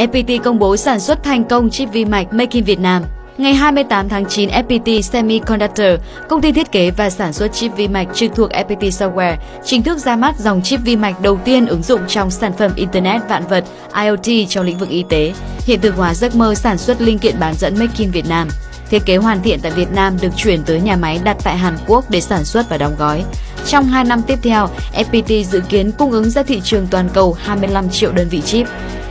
FPT công bố sản xuất thành công chip vi mạch Make in Việt Nam. Ngày 28 tháng 9, FPT Semiconductor, công ty thiết kế và sản xuất chip vi mạch trực thuộc FPT Software, chính thức ra mắt dòng chip vi mạch đầu tiên ứng dụng trong sản phẩm Internet vạn vật IoT trong lĩnh vực y tế, hiện thực hóa giấc mơ sản xuất linh kiện bán dẫn Make in Việt Nam. Thiết kế hoàn thiện tại Việt Nam được chuyển tới nhà máy đặt tại Hàn Quốc để sản xuất và đóng gói. Trong 2 năm tiếp theo, FPT dự kiến cung ứng ra thị trường toàn cầu 25 triệu đơn vị chip.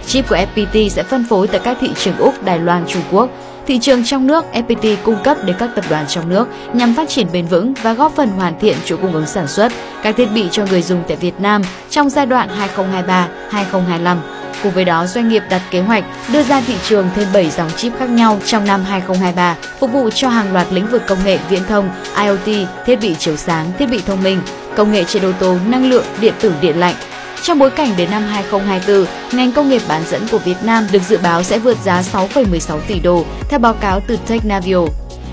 Chip của FPT sẽ phân phối tại các thị trường Úc, Đài Loan, Trung Quốc. Thị trường trong nước, FPT cung cấp đến các tập đoàn trong nước nhằm phát triển bền vững và góp phần hoàn thiện chuỗi cung ứng sản xuất các thiết bị cho người dùng tại Việt Nam trong giai đoạn 2023-2025. Cùng với đó, doanh nghiệp đặt kế hoạch đưa ra thị trường thêm 7 dòng chip khác nhau trong năm 2023, phục vụ cho hàng loạt lĩnh vực công nghệ viễn thông, IoT, thiết bị chiếu sáng, thiết bị thông minh, công nghệ trên ô tô, năng lượng, điện tử điện lạnh. Trong bối cảnh đến năm 2024, ngành công nghiệp bán dẫn của Việt Nam được dự báo sẽ vượt giá 6,16 tỷ đô, theo báo cáo từ Technavio.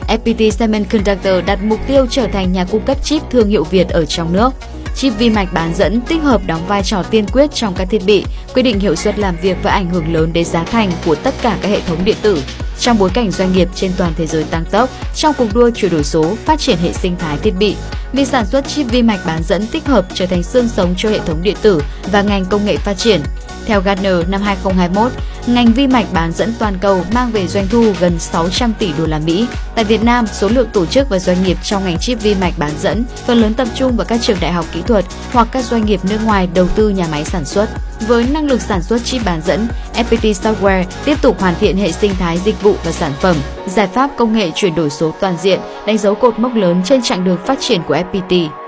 FPT Semiconductor đặt mục tiêu trở thành nhà cung cấp chip thương hiệu Việt ở trong nước. Chip vi mạch bán dẫn tích hợp đóng vai trò tiên quyết trong các thiết bị, quyết định hiệu suất làm việc và ảnh hưởng lớn đến giá thành của tất cả các hệ thống điện tử. Trong bối cảnh doanh nghiệp trên toàn thế giới tăng tốc trong cuộc đua chuyển đổi số, phát triển hệ sinh thái thiết bị, việc sản xuất chip vi mạch bán dẫn tích hợp trở thành xương sống cho hệ thống điện tử và ngành công nghệ phát triển. Theo Gartner năm 2021, ngành vi mạch bán dẫn toàn cầu mang về doanh thu gần 600 tỷ đô la Mỹ. Tại Việt Nam, số lượng tổ chức và doanh nghiệp trong ngành chip vi mạch bán dẫn phần lớn tập trung vào các trường đại học kỹ thuật hoặc các doanh nghiệp nước ngoài đầu tư nhà máy sản xuất. Với năng lực sản xuất chip bán dẫn, FPT Software tiếp tục hoàn thiện hệ sinh thái dịch vụ và sản phẩm, giải pháp công nghệ chuyển đổi số toàn diện, đánh dấu cột mốc lớn trên chặng đường phát triển của FPT.